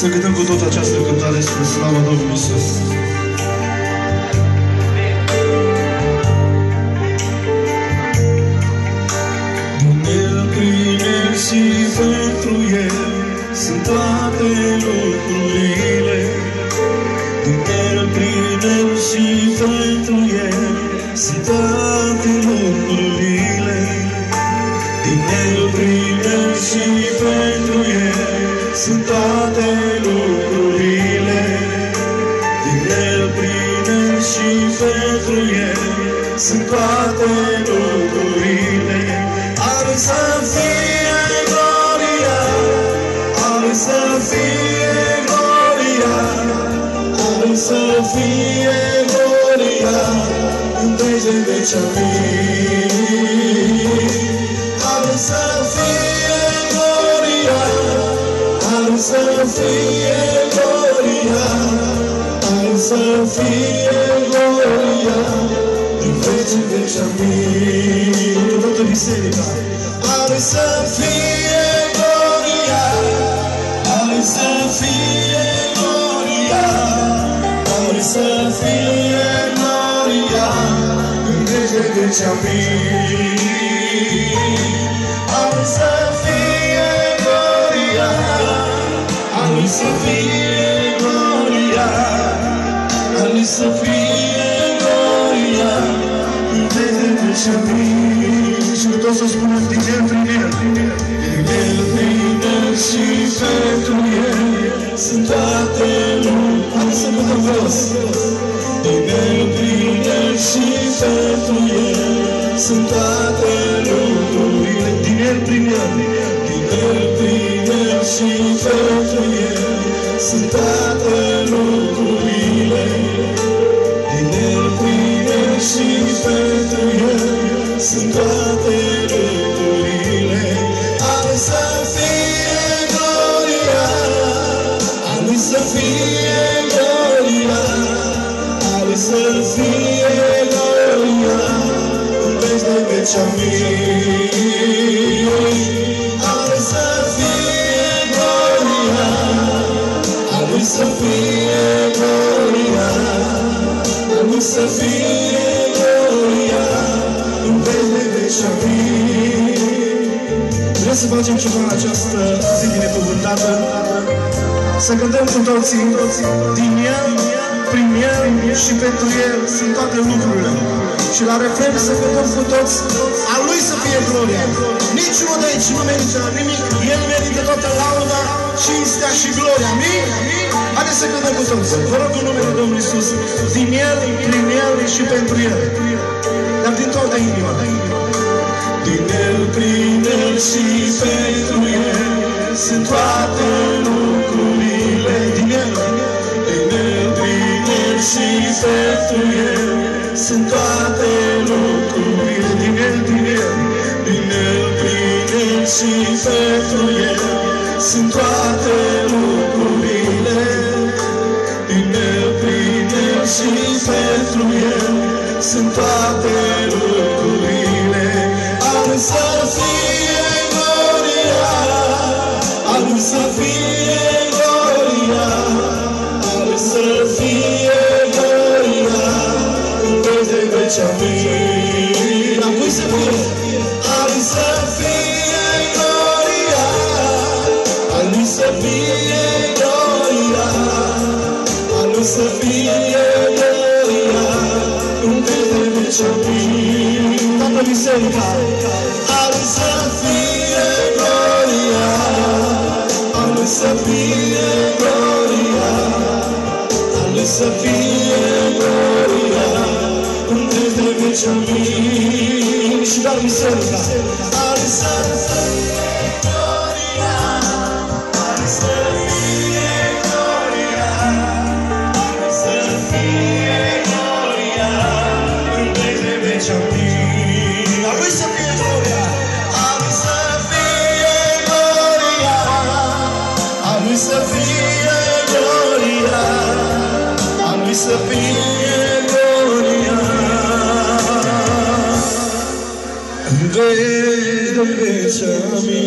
Să cântăm cu tot această cântare spre slava Domnului Iisus. Din El, prin El și pentru El sunt toate lucrurile. Din El, prin El și pentru El sunt toate pentru El sunt toate lucrurile. Al să fie gloria, al să fie gloria, al să fie gloria, întregi veci amin. Al să fie gloria, al să fie gloria, al să fie gloria, în veci veci amin. Cu toată biserica. Al să fie gloria, al să fie gloria, al să fie gloria, în veci veci amin. Al să fie gloria, al să fie veci veci amin. Și cu toți să spunem din el prin el. Din el prin el și pentru el sunt toate lucruri. Hai să cântăm frumos. Din el prin el și pentru el sunt toate lucrurile. Din el prin el. Din el prin el și pentru el sunt toate lucrurile. Să fie gloria, al să fie gloria, în veci de veci amin. Al să fie gloria, al să fie gloria, al să fie gloria, în veci de veci amin. Vreau să facem ceva în această zi binecuvântată. Să cântăm cu toții din El, prin El și pentru El sunt toate lucrurile. Și la refren să cântăm cu toți a Lui să fie gloria. Niciunul de aici nu merită nimic. El merită toată lauda, cinstea și gloria. Amin? Haideți să cântăm cu toți. Vă rog în numele Domnului Iisus. Din El, prin El și pentru El. Dar din toată inima. Din El, prin El și pentru El sunt toate lucrurile. Și pentru El sunt toate lucrurile. Din El, din El, din El, prin El și pentru El sunt toate lucrurile. Din El, prin El și pentru El sunt toate lucrurile. Să fie? Al să fie gloria, al să fie gloria, al să În